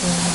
Yeah.